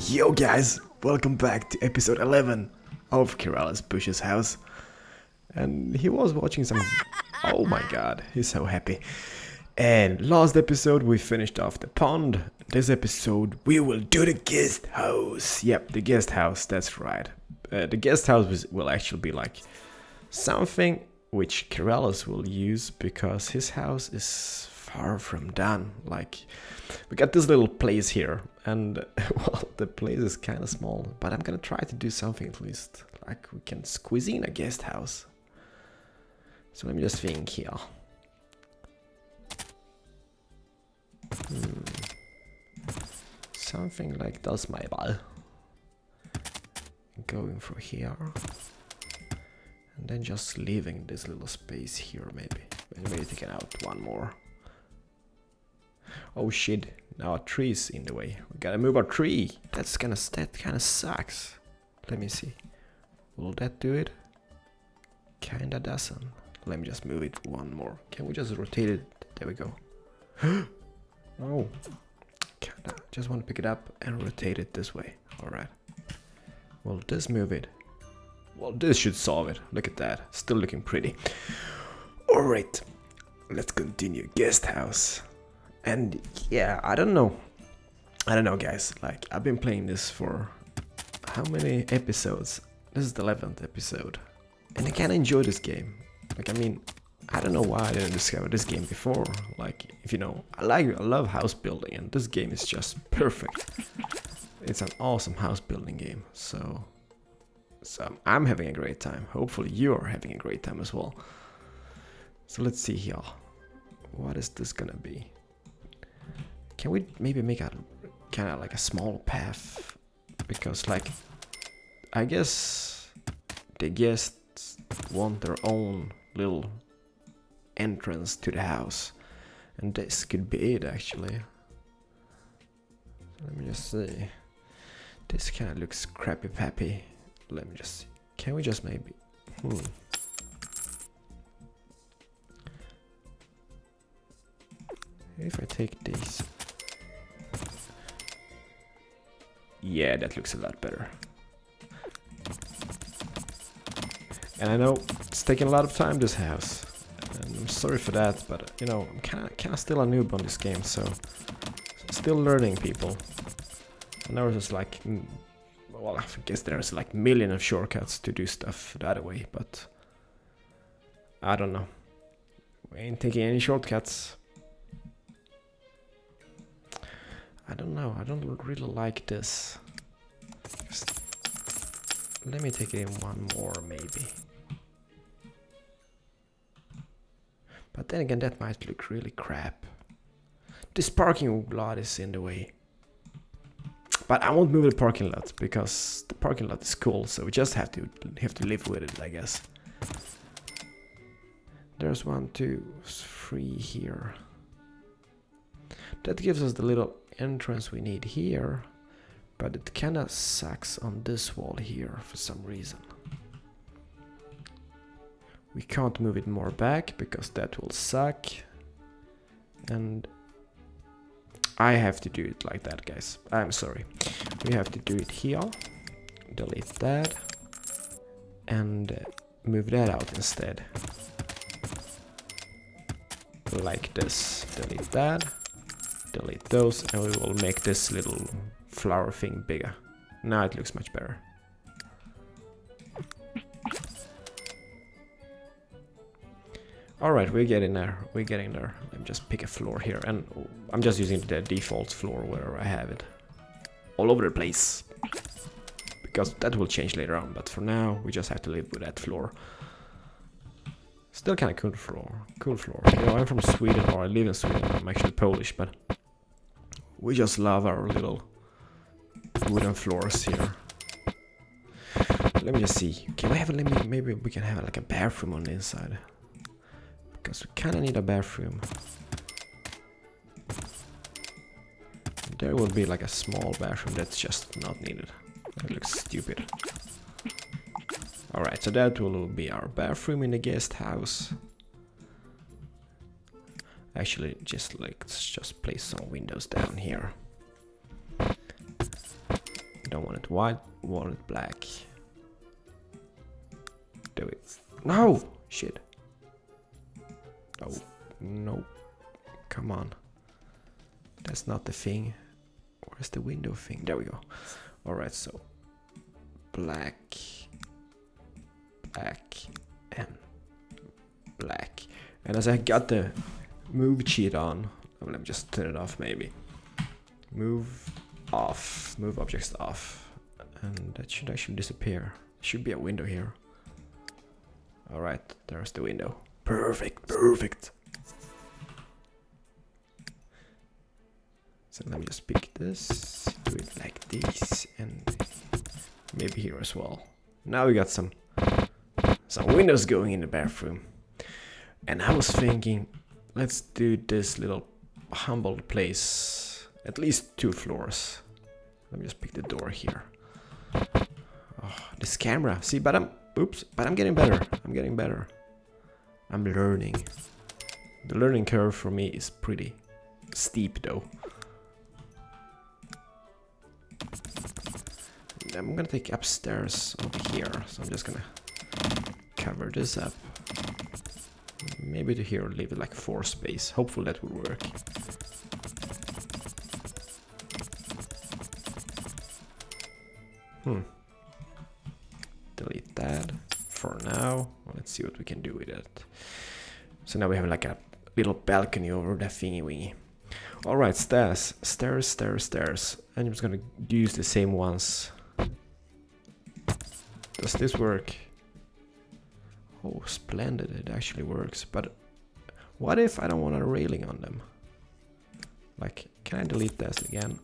Yo guys, welcome back to episode 11 of Keralis Bush's house. And he was watching some... Oh my god, he's so happy. And last episode we finished off the pond. This episode we will do the guest house. Yep, the guest house, that's right. Uh, the guest house was, will actually be like something which Keralis will use because his house is far from done. Like, we got this little place here, and well, the place is kind of small, but I'm gonna try to do something at least. Like, we can squeeze in a guest house. So let me just think here. Hmm. Something like das my ball. Going through here. And then just leaving this little space here maybe. Maybe taking out one more. Oh shit, now a tree's in the way. We gotta move our tree. That's gonna, that kinda sucks. Let me see. Will that do it? Kinda doesn't. Let me just move it one more. Can we just rotate it? There we go. oh. Kinda. Just want to pick it up and rotate it this way. Alright. Will this move it? Well, this should solve it. Look at that. Still looking pretty. Alright. Let's continue. Guest house. And yeah, I don't know. I don't know, guys. Like, I've been playing this for how many episodes? This is the 11th episode. And I kind of enjoy this game. Like, I mean, I don't know why I didn't discover this game before. Like, if you know, I like, I love house building, and this game is just perfect. It's an awesome house building game. So, so I'm having a great time. Hopefully, you are having a great time as well. So let's see here. What is this gonna be? Can we maybe make a kind of like a small path? Because like, I guess the guests want their own little entrance to the house. And this could be it actually. Let me just see. This kind of looks crappy pappy. Let me just see. Can we just maybe... Hmm. If I take these Yeah, that looks a lot better. And I know it's taking a lot of time, this house. And I'm sorry for that, but you know, I'm kinda, still a noob on this game, so... Still learning, people. And there was just like... Well, I guess there's like million of shortcuts to do stuff other way, but... I don't know. We ain't taking any shortcuts. I don't know, I don't really like this. Just let me take it in one more, maybe. But then again, that might look really crap. This parking lot is in the way. But I won't move the parking lot because the parking lot is cool, so we just have to have to live with it, I guess. There's one, two, three here. That gives us the little entrance we need here, but it kinda sucks on this wall here for some reason. We can't move it more back because that will suck. And I have to do it like that, guys. I'm sorry. We have to do it here. Delete that. And uh, move that out instead. Like this. Delete that delete those and we will make this little flower thing bigger. Now it looks much better. Alright, we're getting there. We're getting there. Let me just pick a floor here. And I'm just using the default floor where I have it. All over the place. Because that will change later on. But for now, we just have to live with that floor. Still kind of cool floor. Cool floor. You know, I'm from Sweden, or I live in Sweden. I'm actually Polish, but we just love our little wooden floors here. Let me just see. Can we have a maybe we can have like a bathroom on the inside. Because we kinda need a bathroom. There will be like a small bathroom that's just not needed. That looks stupid. Alright, so that will be our bathroom in the guest house. Actually, just like let's just place some windows down here. don't want it white, want it black. Do it. No! Shit. Oh, no. Come on. That's not the thing. Where's the window thing? There we go. Alright, so black, black, and black. And as I got the move cheat on, oh, let me just turn it off maybe. Move off, move objects off. And that should actually disappear. Should be a window here. Alright, there's the window. Perfect, perfect. So let me just pick this, do it like this, and maybe here as well. Now we got some some windows going in the bathroom. And I was thinking, let's do this little humble place, at least two floors. Let me just pick the door here. Oh, this camera, see, but I'm, oops, but I'm getting better. I'm getting better. I'm learning. The learning curve for me is pretty steep though. I'm gonna take upstairs over here, so I'm just gonna cover this up. Maybe to here leave it like four space. Hopefully that will work. Hmm. Delete that for now. Let's see what we can do with it. So now we have like a little balcony over the thingy wingy. Alright, stairs, stairs, stairs, stairs. And I'm just gonna use the same ones does this work? Oh, splendid, it actually works. But what if I don't want a railing on them? Like, can I delete this again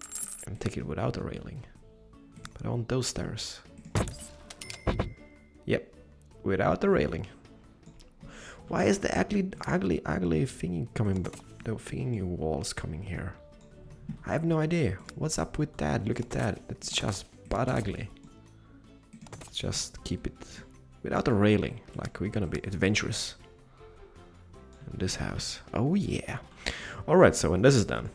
and take it without a railing? But I want those stairs. Yep, without the railing. Why is the ugly, ugly, ugly thingy coming, the thingy walls coming here? I have no idea. What's up with that? Look at that. It's just but ugly just keep it without a railing, like we're gonna be adventurous in this house. Oh yeah. Alright, so when this is done,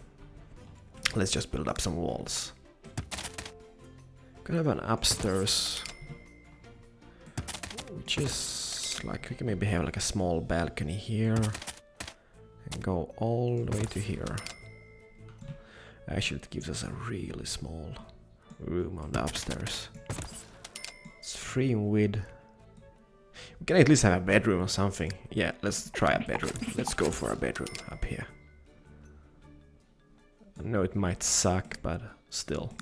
let's just build up some walls. Gonna have an upstairs, which is like, we can maybe have like a small balcony here and go all the way to here. Actually, it gives us a really small room on the upstairs It's free with... We can at least have a bedroom or something. Yeah, let's try a bedroom. Let's go for a bedroom up here. I know it might suck, but still.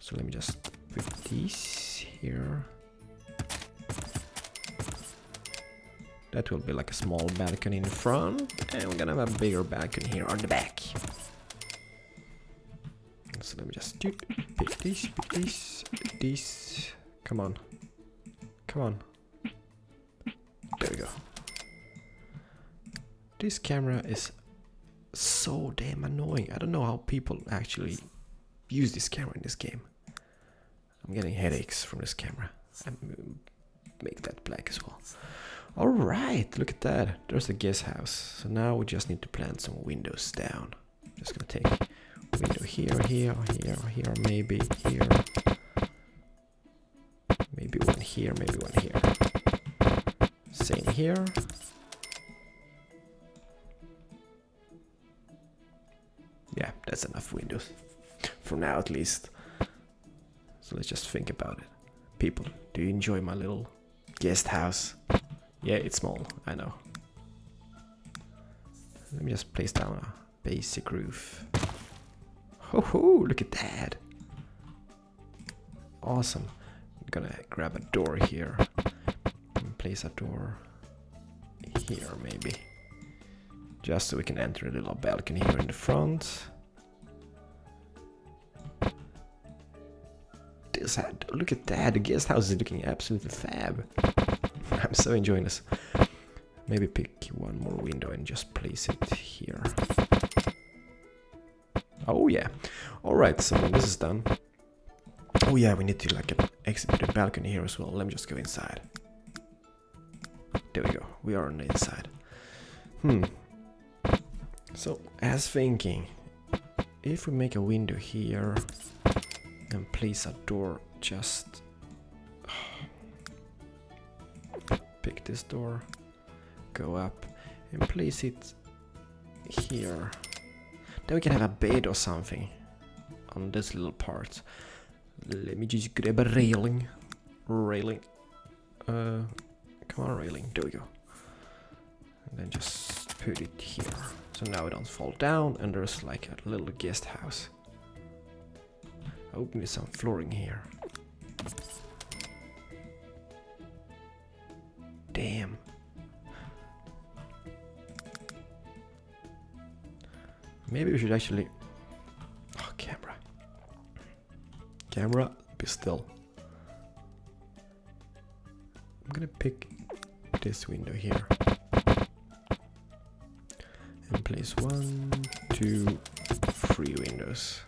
So let me just put these here. That will be like a small balcony in the front, and we're gonna have a bigger balcony here on the back. So let me just pick this, pick this, this. Come on. Come on. There we go. This camera is so damn annoying. I don't know how people actually use this camera in this game. I'm getting headaches from this camera. And make that black as well. Alright, look at that. There's a guest house. So now we just need to plant some windows down. Just gonna take window here, here, here, here, maybe here. Maybe here, maybe one here. Same here. Yeah, that's enough windows. For now at least. So let's just think about it. People, do you enjoy my little guest house? Yeah, it's small, I know. Let me just place down a basic roof. Ho ho, look at that. Awesome. Gonna grab a door here. And place a door here maybe. Just so we can enter a little balcony here in the front. This had, look at that, the guest house is looking absolutely fab. I'm so enjoying this. Maybe pick one more window and just place it here. Oh yeah. Alright, so when this is done... Oh yeah, we need to like exit the balcony here as well. Let me just go inside. There we go. We are on the inside. Hmm. So, as thinking, if we make a window here, and place a door just pick this door go up and place it here then we can have a bed or something on this little part let me just grab a railing. Railing. Uh come on railing. There we go. And then just put it here. So now it don't fall down and there's like a little guest house. I hope there's some flooring here. Damn. Maybe we should actually oh camera camera be still I'm gonna pick this window here and place one, two, three windows.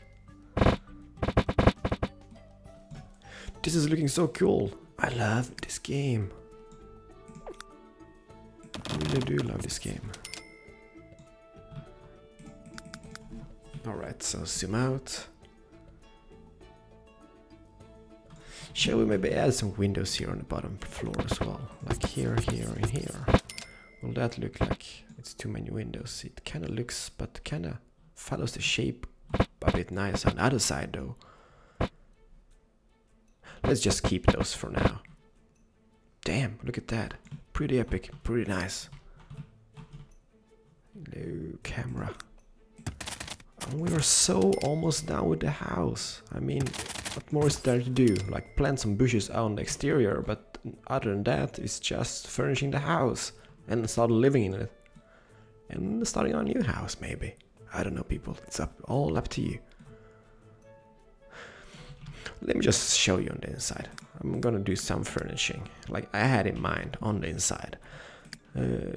This is looking so cool. I love this game. I really do love this game. Alright, so zoom out. Shall we maybe add some windows here on the bottom floor as well? Like here, here, and here. Will that look like it's too many windows? It kind of looks, but kind of follows the shape a bit nice on the other side though. Let's just keep those for now. Damn, look at that. Pretty epic, pretty nice. No camera. And we are so almost done with the house. I mean, what more is there to do? Like plant some bushes on the exterior, but other than that, it's just furnishing the house and start living in it. And starting a new house, maybe. I don't know, people. It's up all up to you. Let me just show you on the inside. I'm gonna do some furnishing, like I had in mind on the inside. Uh,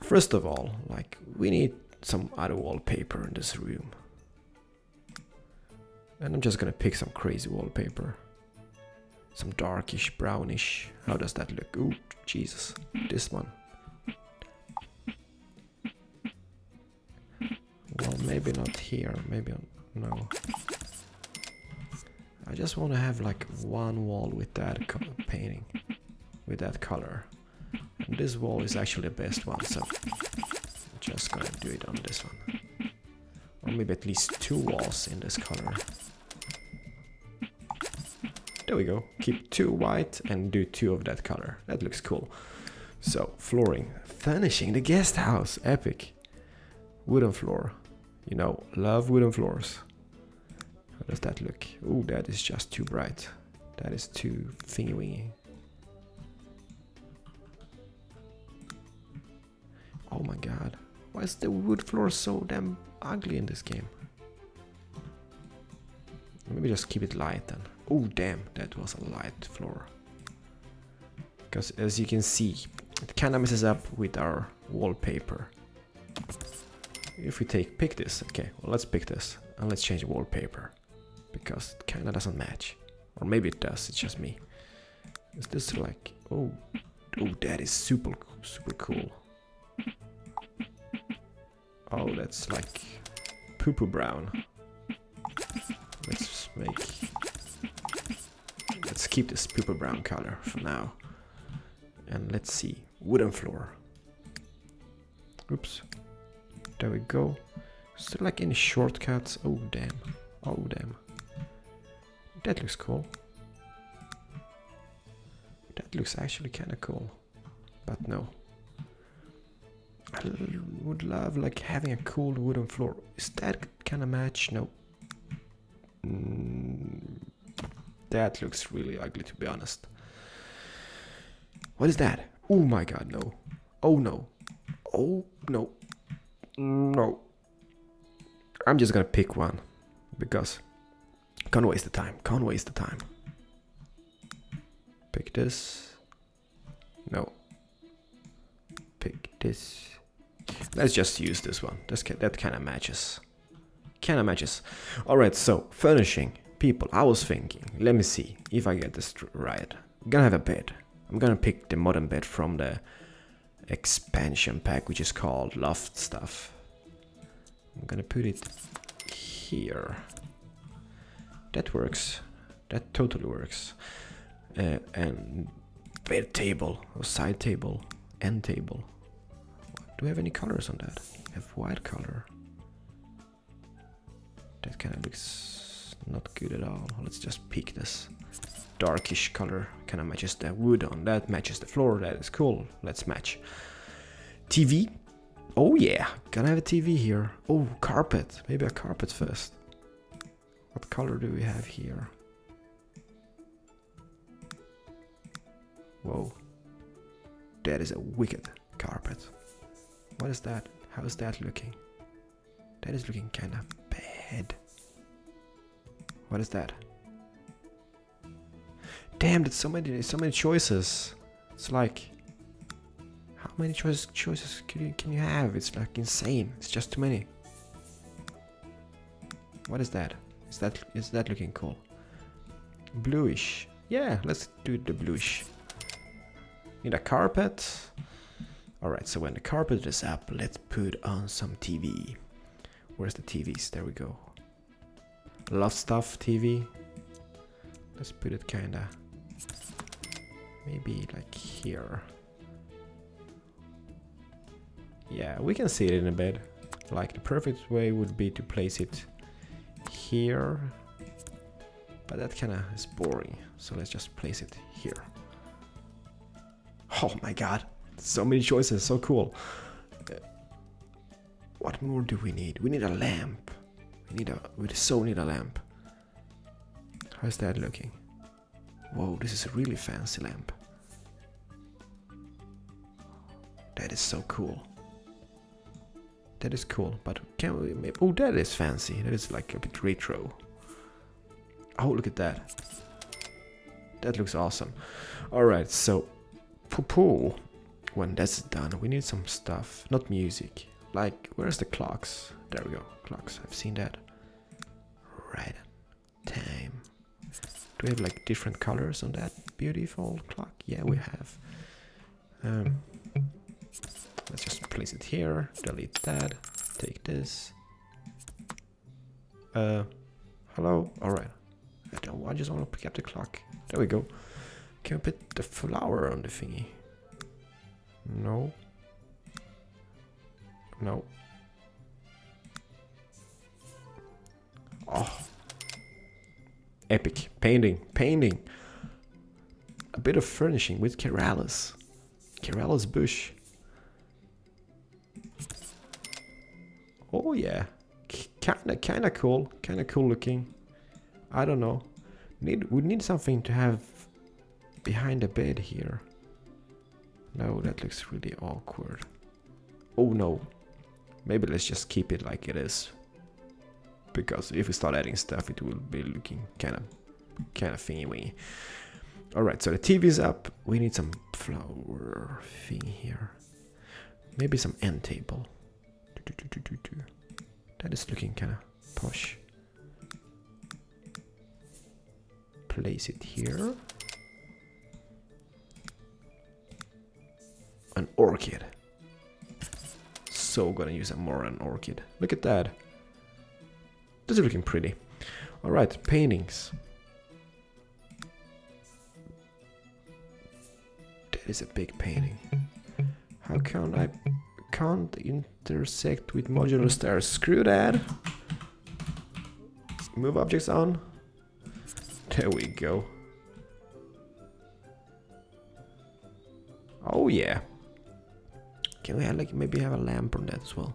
first of all, like we need some other wallpaper in this room. And I'm just gonna pick some crazy wallpaper. Some darkish, brownish. How does that look? Ooh, Jesus. This one. Well, maybe not here. Maybe no. I just want to have like one wall with that painting, with that color. And this wall is actually the best one, so I'm just gonna do it on this one. Or maybe at least two walls in this color. There we go. Keep two white and do two of that color. That looks cool. So, flooring. Furnishing the guest house. Epic. Wooden floor. You know, love wooden floors. How does that look? Oh, that is just too bright. That is too thingy wingy. Oh my god. Why is the wood floor so damn ugly in this game? Maybe just keep it light then. Oh damn, that was a light floor. Because as you can see, it kinda messes up with our wallpaper. If we take pick this, okay, well let's pick this and let's change wallpaper. Because it kinda doesn't match. Or maybe it does, it's just me. Is this like oh oh that is super super cool. Oh that's like poo poo brown. Let's make let's keep this poo brown color for now. And let's see. Wooden floor. Oops. There we go. Is there like any shortcuts? Oh damn. Oh damn. That looks cool. That looks actually kinda cool. But no. I would love like having a cool wooden floor. Is that kinda match? No. That looks really ugly to be honest. What is that? Oh my god, no. Oh no. Oh no. No. I'm just gonna pick one. Because can't waste the time. Can't waste the time. Pick this. No. Pick this. Let's just use this one. This that kind of matches. Kind of matches. Alright, so furnishing. People, I was thinking. Let me see if I get this right. I'm gonna have a bed. I'm gonna pick the modern bed from the expansion pack, which is called Loft Stuff. I'm gonna put it here. that works. That totally works. Uh, and bed table, or side table, end table. Do we have any colors on that? We have white color. That kind of looks not good at all. Let's just pick this darkish color. Kind of matches the wood on that, matches the floor. That is cool. Let's match. TV. Oh yeah, gonna have a TV here. Oh, carpet. Maybe a carpet first. What color do we have here? Whoa. That is a wicked carpet. What is that? How is that looking? That is looking kind of bad. What is that? Damn, there's so many, so many choices. It's like, how many choices choices can you can you have? It's like insane. It's just too many. What is that? Is that is that looking cool? Bluish. Yeah, let's do the bluish. Need a carpet. Alright, so when the carpet is up, let's put on some TV. Where's the TVs? There we go. Loft Stuff TV. Let's put it kinda maybe like here. Yeah, we can see it in a bed. Like the perfect way would be to place it here. But that kinda is boring. So let's just place it here. Oh my god, so many choices, so cool. Uh, what more do we need? We need a lamp. Need a, we so need a lamp. How's that looking? Whoa, this is a really fancy lamp. That is so cool. That is cool, but can we maybe, oh that is fancy. That is like a bit retro. Oh, look at that. That looks awesome. Alright, so poo poo. When that's done, we need some stuff, not music. Like, where's the clocks? There we go, clocks. I've seen that. Right. Time. Do we have like different colors on that beautiful clock? Yeah, we have. Um, let's just place it here. Delete that. Take this. Uh, hello. All right. I don't. I just want to pick up the clock. There we go. Can we put the flower on the thingy? No. No. Oh. Epic. Painting. Painting. A bit of furnishing with Keralis. Keralis bush. Oh yeah. kinda kinda cool. Kinda cool looking. I don't know. Need we need something to have behind the bed here. No, that looks really awkward. Oh no. Maybe let's just keep it like it is. Because if we start adding stuff, it will be looking kind of kind of thingy Alright, so the TV is up. We need some flower thing here. Maybe some end table. That is looking kind of posh. Place it here. An orchid. So gonna use a more an orchid. Look at that. This is looking pretty. Alright, paintings. That is a big painting. How can I can't intersect with modular stairs? Screw that. Move objects on. There we go. Oh yeah. Can we have like maybe have a lamp on that as well?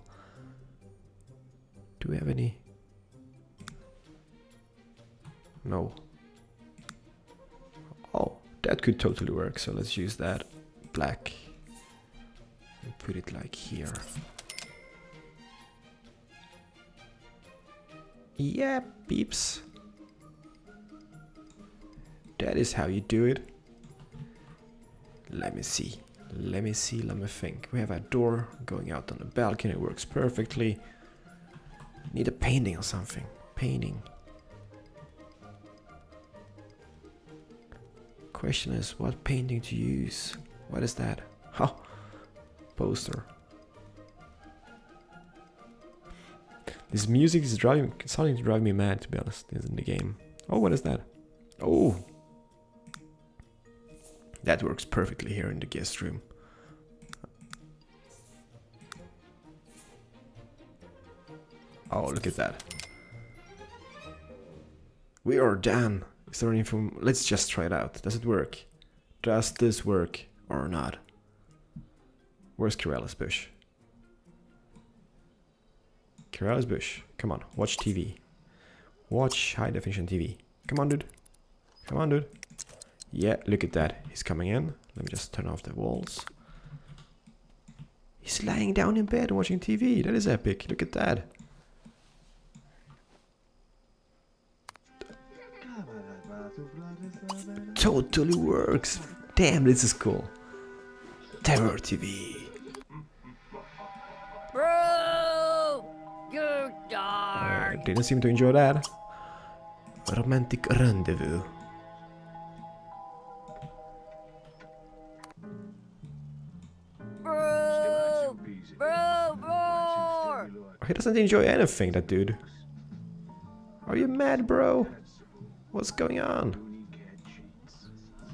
Do we have any? No. Oh, that could totally work. So let's use that black and put it like here. Yeah, beeps. That is how you do it. Let me see. Let me see, let me think. We have a door going out on the balcony, it works perfectly. Need a painting or something. Painting. Question is, what painting to use? What is that? Oh, poster. This music is driving, starting to drive me mad, to be honest, in the game. Oh, what is that? Oh. That works perfectly here in the guest room. Oh, look at that. We are done. Is there anything? Let's just try it out. Does it work? Does this work or not? Where's Keralis Bush? Keralis Bush. Come on, watch TV. Watch high definition TV. Come on, dude. Come on, dude. Yeah, look at that. He's coming in. Let me just turn off the walls. He's lying down in bed watching TV. That is epic. Look at that. Totally works. Damn, this is cool. Terror TV. Bro! You Uh, dark! didn't seem to enjoy that. Romantic rendezvous. He doesn't enjoy anything, that dude. Are you mad, bro? What's going on?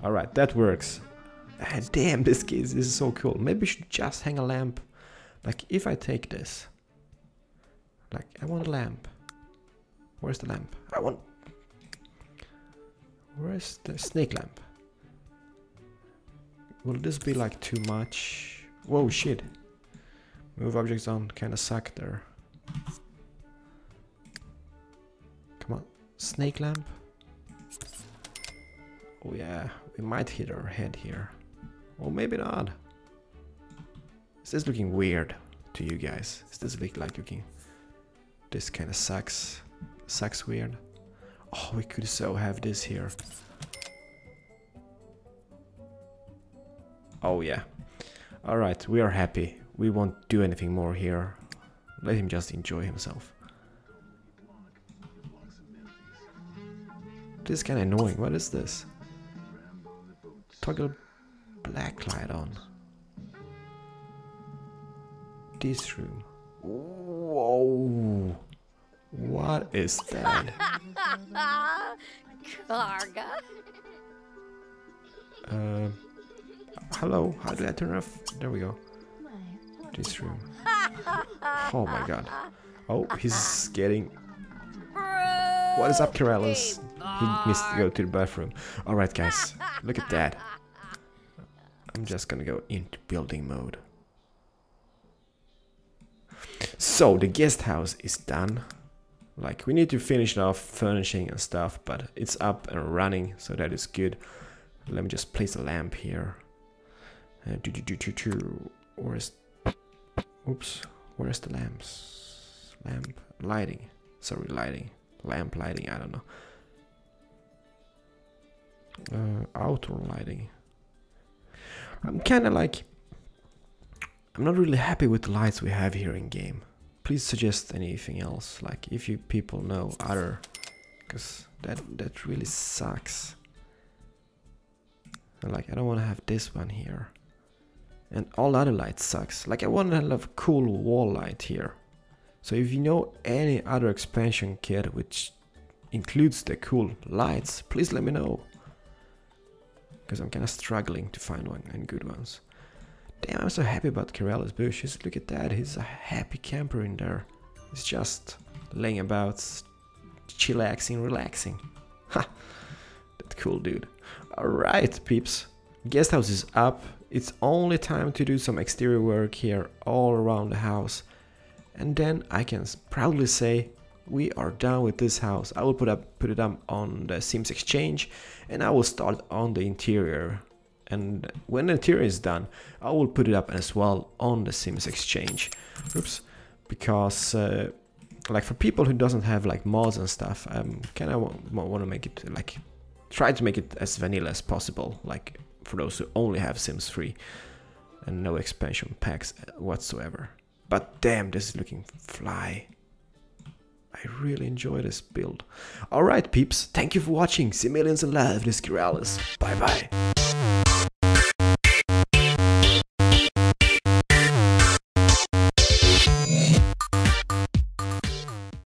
Alright, that works. Ah, damn, this case is so cool. Maybe we should just hang a lamp. Like, if I take this. Like, I want a lamp. Where's the lamp? I want... Where's the snake lamp? Will this be like too much? Whoa, shit. Move objects on kinda suck there. Come on. Snake lamp. Oh yeah, we might hit our head here. Or maybe not. Is this looking weird to you guys? Is this look like looking... This kinda sucks. Sucks weird. Oh, we could so have this here. Oh yeah. Alright, we are happy. We won't do anything more here. Let him just enjoy himself. This is kinda annoying. What is this? Toggle black light on. This room. Whoa. What is that? Karga? Uh, hello, how do I turn off? There we go. This room. Oh my god. Oh, he's getting. What is up, Keralis? He needs to go to the bathroom. Alright, guys, look at that. I'm just gonna go into building mode. So, the guest house is done. Like, we need to finish off furnishing and stuff, but it's up and running, so that is good. Let me just place a lamp here. Uh, do, do, do, do, do. Where's... Oops. Where's the lamps? Lamp lighting. Sorry, lighting. Lamp lighting, I don't know. Uh, outdoor lighting. I'm kind of like... I'm not really happy with the lights we have here in game. Please suggest anything else, like if you people know other... Because that, that really sucks. Like, I don't want to have this one here. And all other lights sucks. Like, I want to have cool wall light here. So if you know any other expansion kit which includes the cool lights, please let me know. Because I'm kind of struggling to find one and good ones. Damn, I'm so happy about Keralis Bush. Just look at that. He's a happy camper in there. He's just laying about, chillaxing, relaxing. Ha! That cool dude. Alright, peeps. Guest house is up. It's only time to do some exterior work here all around the house. And then I can proudly say we are done with this house. I will put up put it up on the Sims Exchange and I will start on the interior. And when the interior is done, I will put it up as well on the Sims Exchange. Oops. Because uh, like for people who doesn't have like mods and stuff, um kind of want to make it like try to make it as vanilla as possible. Like for those who only have Sims 3 and no expansion packs whatsoever. But damn, this is looking fly. I really enjoy this build. Alright, peeps, thank you for watching. See millions in love, this is Keralis. Bye bye.